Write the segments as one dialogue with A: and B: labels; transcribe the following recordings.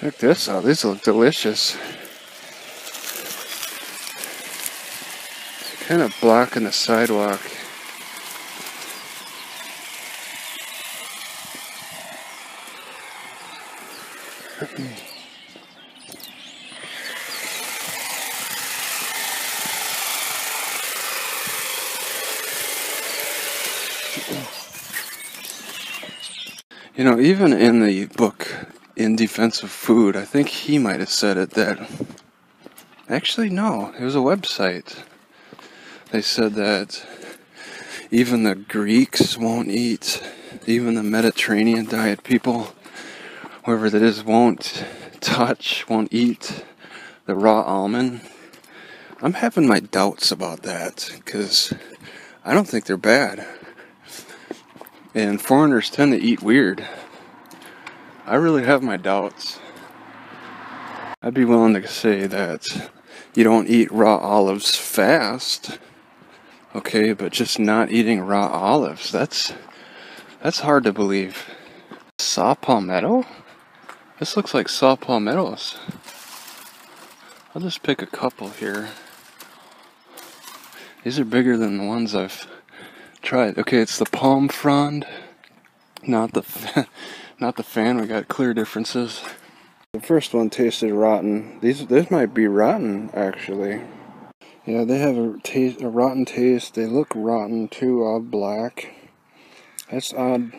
A: Check this out. These look delicious. Kind of blocking the sidewalk. You know, even in the book In Defense of Food, I think he might have said it that. Actually, no, it was a website. They said that even the Greeks won't eat, even the Mediterranean diet people, whoever that is, won't touch, won't eat the raw almond. I'm having my doubts about that because I don't think they're bad. And foreigners tend to eat weird. I really have my doubts. I'd be willing to say that you don't eat raw olives fast. Okay, but just not eating raw olives, that's that's hard to believe. Saw palmetto? This looks like saw palmettos. I'll just pick a couple here. These are bigger than the ones I've tried. Okay, it's the palm frond, not the not the fan. We got clear differences. The first one tasted rotten. These this might be rotten actually. Yeah, they have a taste, a rotten taste. They look rotten too, all black. That's odd.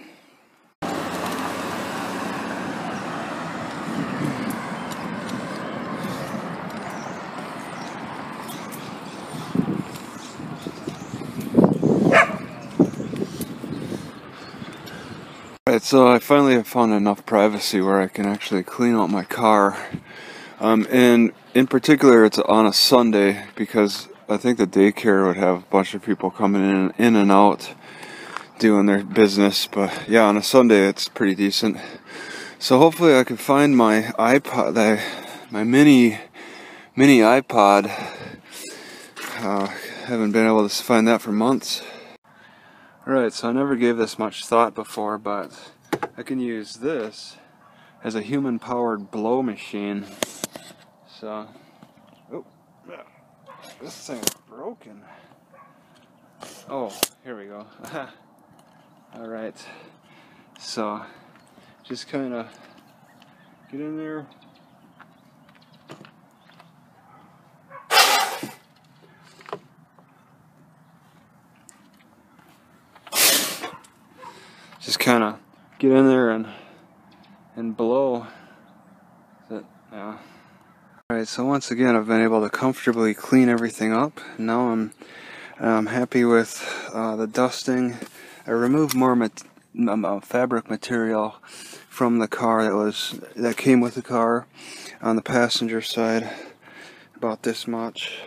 A: Alright, so I finally have found enough privacy where I can actually clean out my car. Um, and in particular, it's on a Sunday because I think the daycare would have a bunch of people coming in, in and out doing their business. But yeah, on a Sunday, it's pretty decent. So hopefully, I can find my iPod, my mini, mini iPod. Uh, haven't been able to find that for months. Alright, so I never gave this much thought before, but I can use this as a human powered blow machine. So, oh, this thing is broken. Oh, here we go. Alright, so just kind of get in there, kind of get in there and and blow. Yeah. All right. So once again, I've been able to comfortably clean everything up. Now I'm I'm happy with uh, the dusting. I removed more mat- um, fabric material from the car that was that came with the car on the passenger side, about this much,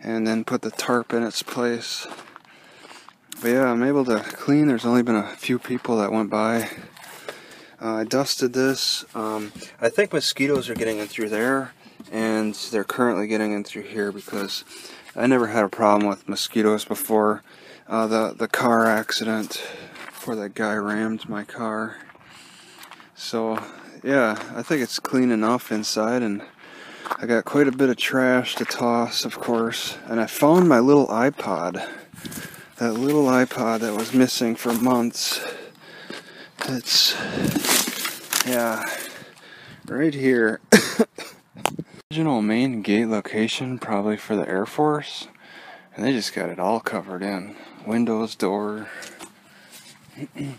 A: and then put the tarp in its place. But yeah, I'm able to clean. There's only been a few people that went by. Uh, I dusted this. Um, I think mosquitoes are getting in through there, and they're currently getting in through here because I never had a problem with mosquitoes before uh, the the car accident before that guy rammed my car. So yeah, I think it's clean enough inside, and I got quite a bit of trash to toss, of course. And I found my little iPod that little iPod that was missing for months. It's, yeah, right here. Original main gate location, probably for the Air Force. And they just got it all covered in windows, door. and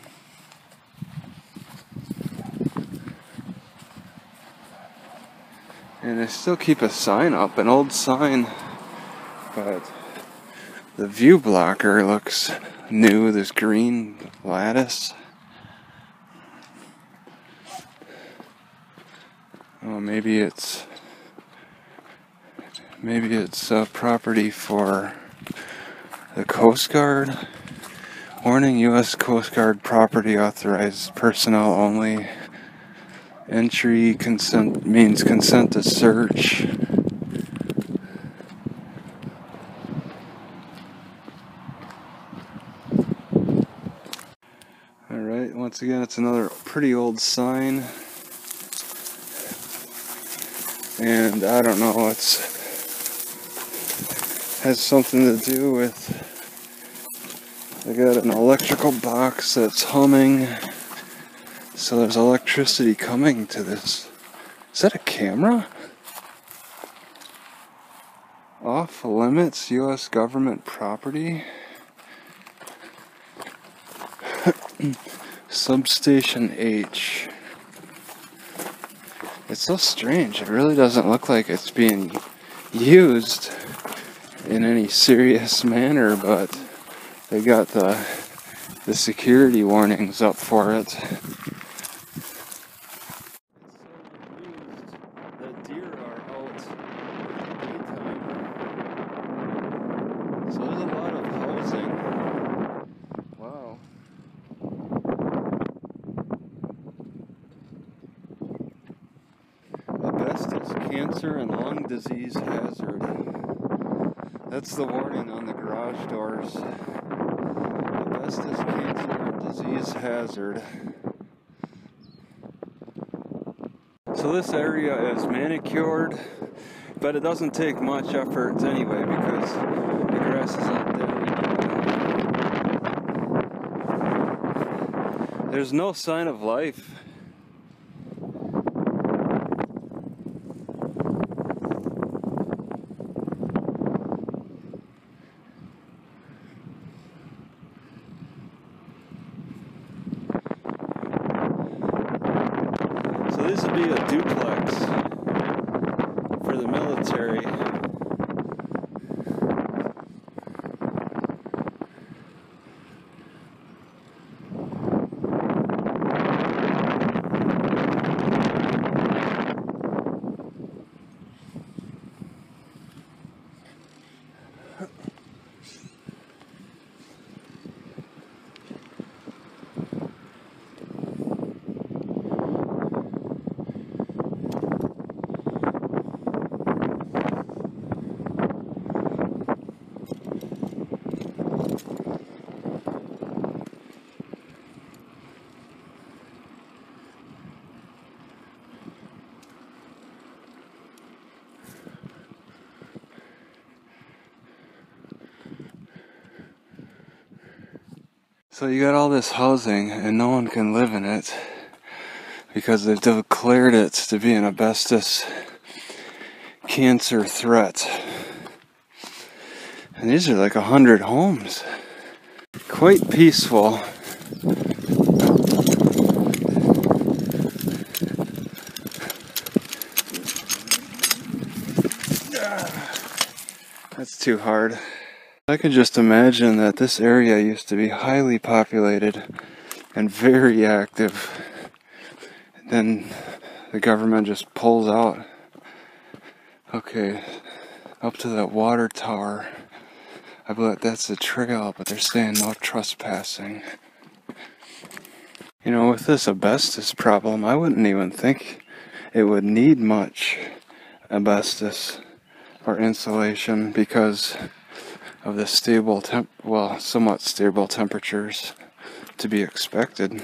A: they still keep a sign up, an old sign, but the view blocker looks new, this green lattice. Oh, maybe it's maybe it's a property for the Coast Guard. Warning U.S. Coast Guard property authorized personnel only. Entry consent means consent to search. Once again, it's another pretty old sign. and I don't know, it's has something to do with I got an electrical box that's humming. So there's electricity coming to this. Is that a camera? Off limits US government property. Substation H. It's so strange. It really doesn't look like it's being used in any serious manner, but they got the the security warnings up for it. So there's a lot of housing. Wow. Asbestos, cancer, and lung disease hazard. That's the warning on the garage doors. Asbestos, cancer, and disease hazard. So this area is manicured, but it doesn't take much effort anyway because the grass is not dead. There's no sign of life. So this would be a duplex for the military. So you got all this housing and no one can live in it because they've declared it to be an asbestos cancer threat. And these are like a hundred homes. Quite peaceful. Ah, that's too hard. I can just imagine that this area used to be highly populated and very active. Then the government just pulls out. Okay, up to that water tower. I believe that's the trail, but they're saying no trespassing. You know, with this asbestos problem, I wouldn't even think it would need much asbestos or insulation because of the stable temp well somewhat stable temperatures to be expected